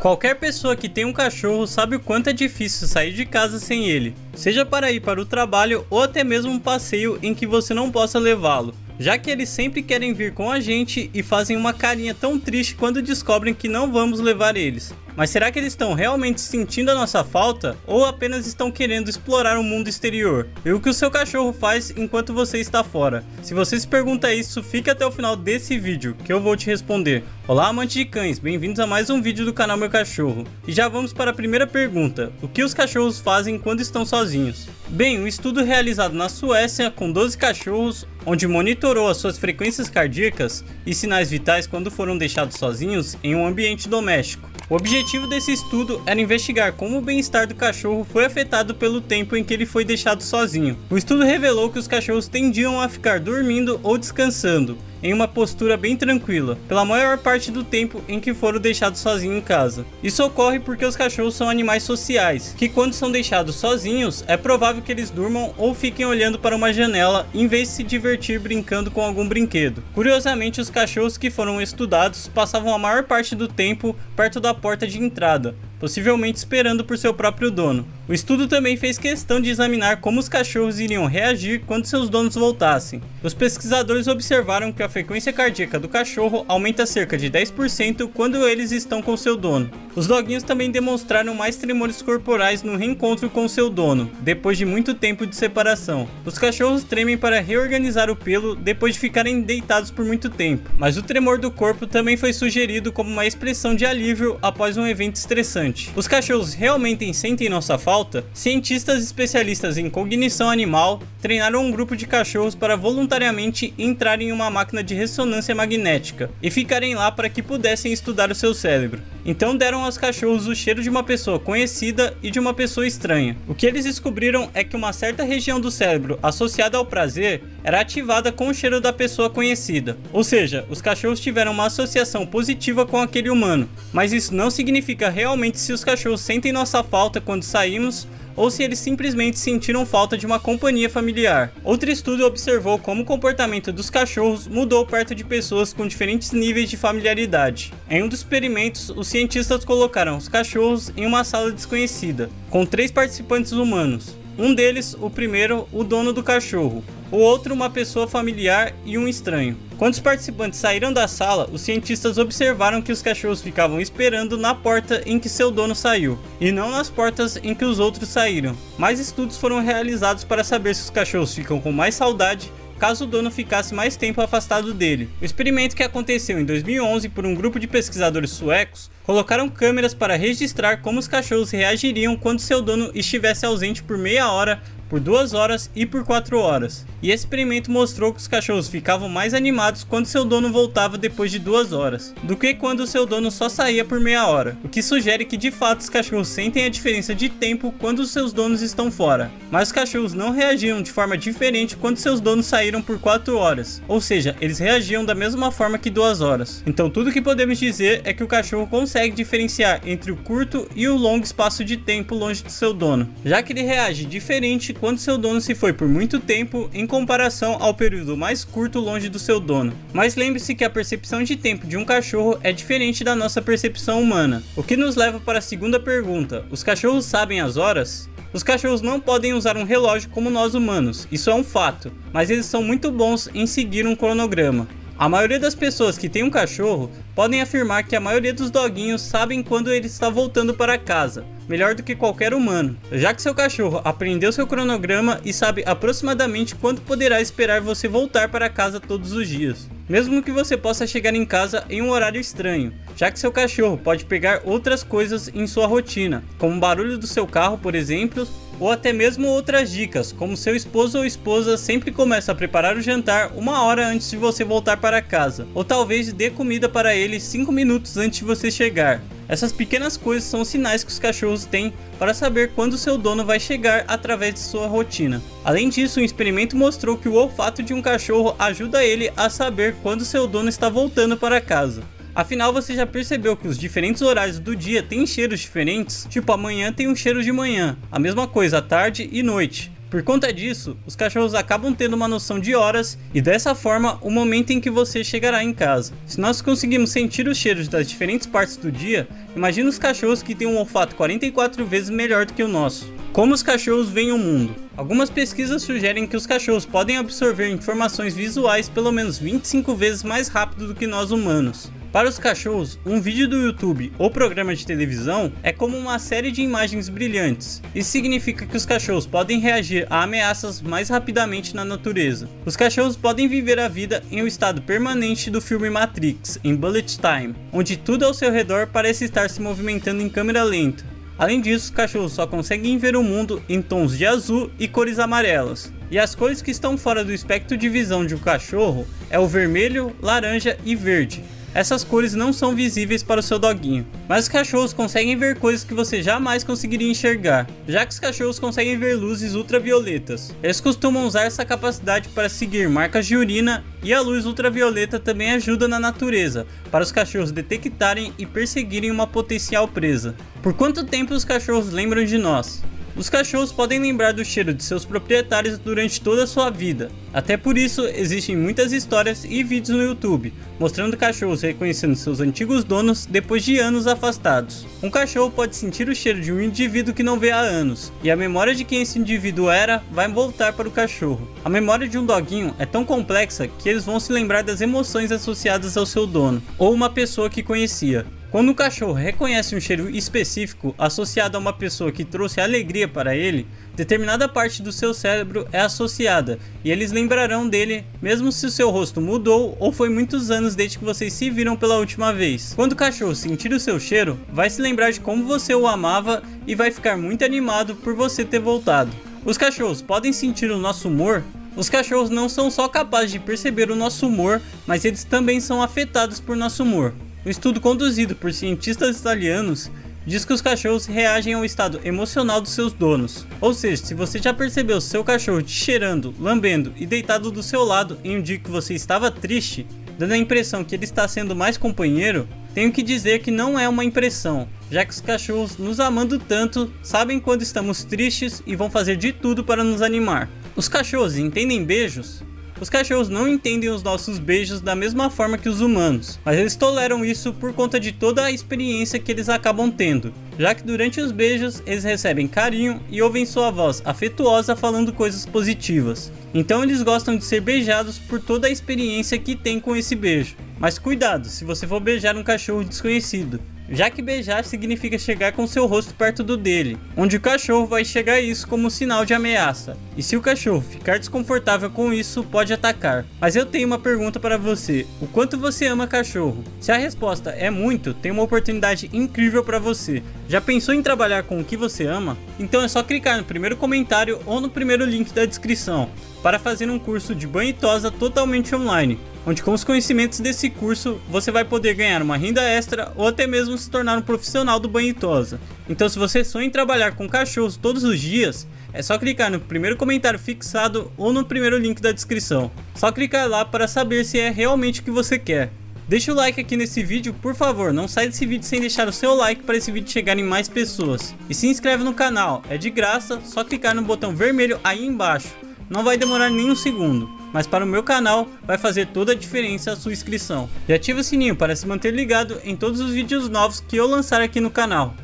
Qualquer pessoa que tem um cachorro sabe o quanto é difícil sair de casa sem ele, seja para ir para o trabalho ou até mesmo um passeio em que você não possa levá-lo, já que eles sempre querem vir com a gente e fazem uma carinha tão triste quando descobrem que não vamos levar eles. Mas será que eles estão realmente sentindo a nossa falta ou apenas estão querendo explorar o mundo exterior? E o que o seu cachorro faz enquanto você está fora? Se você se pergunta isso, fique até o final desse vídeo que eu vou te responder. Olá amantes de cães, bem-vindos a mais um vídeo do canal Meu Cachorro. E já vamos para a primeira pergunta, o que os cachorros fazem quando estão sozinhos? Bem, um estudo realizado na Suécia com 12 cachorros, onde monitorou as suas frequências cardíacas e sinais vitais quando foram deixados sozinhos em um ambiente doméstico. O objetivo desse estudo era investigar como o bem-estar do cachorro foi afetado pelo tempo em que ele foi deixado sozinho. O estudo revelou que os cachorros tendiam a ficar dormindo ou descansando, em uma postura bem tranquila, pela maior parte do tempo em que foram deixados sozinhos em casa. Isso ocorre porque os cachorros são animais sociais, que quando são deixados sozinhos, é provável que eles durmam ou fiquem olhando para uma janela em vez de se divertir brincando com algum brinquedo. Curiosamente, os cachorros que foram estudados passavam a maior parte do tempo perto da porta de entrada, possivelmente esperando por seu próprio dono. O estudo também fez questão de examinar como os cachorros iriam reagir quando seus donos voltassem. Os pesquisadores observaram que a frequência cardíaca do cachorro aumenta cerca de 10% quando eles estão com seu dono. Os doguinhos também demonstraram mais tremores corporais no reencontro com seu dono, depois de muito tempo de separação. Os cachorros tremem para reorganizar o pelo depois de ficarem deitados por muito tempo, mas o tremor do corpo também foi sugerido como uma expressão de alívio após um evento estressante. Os cachorros realmente sentem nossa falta? Cientistas especialistas em cognição animal treinaram um grupo de cachorros para voluntariamente entrar em uma máquina de ressonância magnética e ficarem lá para que pudessem estudar o seu cérebro. Então deram aos cachorros o cheiro de uma pessoa conhecida e de uma pessoa estranha. O que eles descobriram é que uma certa região do cérebro associada ao prazer era ativada com o cheiro da pessoa conhecida. Ou seja, os cachorros tiveram uma associação positiva com aquele humano, mas isso não significa realmente se os cachorros sentem nossa falta quando saímos ou se eles simplesmente sentiram falta de uma companhia familiar. Outro estudo observou como o comportamento dos cachorros mudou perto de pessoas com diferentes níveis de familiaridade. Em um dos experimentos, os cientistas colocaram os cachorros em uma sala desconhecida, com três participantes humanos. Um deles, o primeiro, o dono do cachorro, o outro uma pessoa familiar e um estranho. Quando os participantes saíram da sala, os cientistas observaram que os cachorros ficavam esperando na porta em que seu dono saiu, e não nas portas em que os outros saíram. Mais estudos foram realizados para saber se os cachorros ficam com mais saudade caso o dono ficasse mais tempo afastado dele. O experimento que aconteceu em 2011 por um grupo de pesquisadores suecos colocaram câmeras para registrar como os cachorros reagiriam quando seu dono estivesse ausente por meia hora por 2 horas e por 4 horas. E esse experimento mostrou que os cachorros ficavam mais animados quando seu dono voltava depois de 2 horas, do que quando seu dono só saía por meia hora, o que sugere que de fato os cachorros sentem a diferença de tempo quando seus donos estão fora. Mas os cachorros não reagiam de forma diferente quando seus donos saíram por 4 horas, ou seja, eles reagiam da mesma forma que 2 horas. Então tudo que podemos dizer é que o cachorro consegue diferenciar entre o curto e o longo espaço de tempo longe do seu dono, já que ele reage diferente quando seu dono se foi por muito tempo em comparação ao período mais curto longe do seu dono. Mas lembre-se que a percepção de tempo de um cachorro é diferente da nossa percepção humana. O que nos leva para a segunda pergunta: os cachorros sabem as horas? Os cachorros não podem usar um relógio como nós humanos, isso é um fato, mas eles são muito bons em seguir um cronograma. A maioria das pessoas que tem um cachorro podem afirmar que a maioria dos doguinhos sabem quando ele está voltando para casa, melhor do que qualquer humano, já que seu cachorro aprendeu seu cronograma e sabe aproximadamente quando poderá esperar você voltar para casa todos os dias. Mesmo que você possa chegar em casa em um horário estranho, já que seu cachorro pode pegar outras coisas em sua rotina, como o barulho do seu carro, por exemplo, ou até mesmo outras dicas, como seu esposo ou esposa sempre começa a preparar o jantar uma hora antes de você voltar para casa, ou talvez dê comida para ele 5 minutos antes de você chegar. Essas pequenas coisas são sinais que os cachorros têm para saber quando seu dono vai chegar através de sua rotina. Além disso, um experimento mostrou que o olfato de um cachorro ajuda ele a saber quando seu dono está voltando para casa. Afinal, você já percebeu que os diferentes horários do dia têm cheiros diferentes? Tipo, amanhã tem um cheiro de manhã, a mesma coisa à tarde e noite. Por conta disso, os cachorros acabam tendo uma noção de horas e dessa forma o momento em que você chegará em casa. Se nós conseguimos sentir os cheiros das diferentes partes do dia, imagine os cachorros que têm um olfato 44 vezes melhor do que o nosso. Como os cachorros veem o mundo? Algumas pesquisas sugerem que os cachorros podem absorver informações visuais pelo menos 25 vezes mais rápido do que nós humanos. Para os cachorros, um vídeo do YouTube ou programa de televisão é como uma série de imagens brilhantes. Isso significa que os cachorros podem reagir a ameaças mais rapidamente na natureza. Os cachorros podem viver a vida em um estado permanente do filme Matrix, em Bullet Time, onde tudo ao seu redor parece estar se movimentando em câmera lenta. Além disso, os cachorros só conseguem ver o mundo em tons de azul e cores amarelas. E as cores que estão fora do espectro de visão de um cachorro é o vermelho, laranja e verde essas cores não são visíveis para o seu doguinho. Mas os cachorros conseguem ver coisas que você jamais conseguiria enxergar, já que os cachorros conseguem ver luzes ultravioletas. Eles costumam usar essa capacidade para seguir marcas de urina e a luz ultravioleta também ajuda na natureza, para os cachorros detectarem e perseguirem uma potencial presa. Por quanto tempo os cachorros lembram de nós? Os cachorros podem lembrar do cheiro de seus proprietários durante toda a sua vida. Até por isso, existem muitas histórias e vídeos no YouTube mostrando cachorros reconhecendo seus antigos donos depois de anos afastados. Um cachorro pode sentir o cheiro de um indivíduo que não vê há anos, e a memória de quem esse indivíduo era vai voltar para o cachorro. A memória de um doguinho é tão complexa que eles vão se lembrar das emoções associadas ao seu dono, ou uma pessoa que conhecia. Quando um cachorro reconhece um cheiro específico associado a uma pessoa que trouxe alegria para ele, determinada parte do seu cérebro é associada e eles lembrarão dele mesmo se o seu rosto mudou ou foi muitos anos desde que vocês se viram pela última vez. Quando o cachorro sentir o seu cheiro, vai se lembrar de como você o amava e vai ficar muito animado por você ter voltado. Os cachorros podem sentir o nosso humor os cachorros não são só capazes de perceber o nosso humor, mas eles também são afetados por nosso humor. Um estudo conduzido por cientistas italianos diz que os cachorros reagem ao estado emocional dos seus donos. Ou seja, se você já percebeu seu cachorro te cheirando, lambendo e deitado do seu lado em um dia que você estava triste, dando a impressão que ele está sendo mais companheiro, tenho que dizer que não é uma impressão, já que os cachorros, nos amando tanto, sabem quando estamos tristes e vão fazer de tudo para nos animar. Os cachorros entendem beijos? Os cachorros não entendem os nossos beijos da mesma forma que os humanos, mas eles toleram isso por conta de toda a experiência que eles acabam tendo, já que durante os beijos eles recebem carinho e ouvem sua voz afetuosa falando coisas positivas. Então eles gostam de ser beijados por toda a experiência que tem com esse beijo. Mas cuidado se você for beijar um cachorro desconhecido, já que beijar significa chegar com seu rosto perto do dele, onde o cachorro vai chegar isso como sinal de ameaça. E se o cachorro ficar desconfortável com isso, pode atacar. Mas eu tenho uma pergunta para você: o quanto você ama cachorro? Se a resposta é muito, tem uma oportunidade incrível para você. Já pensou em trabalhar com o que você ama? Então é só clicar no primeiro comentário ou no primeiro link da descrição para fazer um curso de banho e tosa totalmente online onde com os conhecimentos desse curso você vai poder ganhar uma renda extra ou até mesmo se tornar um profissional do banho e tosa. Então se você sonha em trabalhar com cachorros todos os dias, é só clicar no primeiro comentário fixado ou no primeiro link da descrição. Só clicar lá para saber se é realmente o que você quer. Deixa o like aqui nesse vídeo, por favor, não sai desse vídeo sem deixar o seu like para esse vídeo chegar em mais pessoas. E se inscreve no canal, é de graça, só clicar no botão vermelho aí embaixo. Não vai demorar nem um segundo mas para o meu canal vai fazer toda a diferença a sua inscrição. E ative o sininho para se manter ligado em todos os vídeos novos que eu lançar aqui no canal.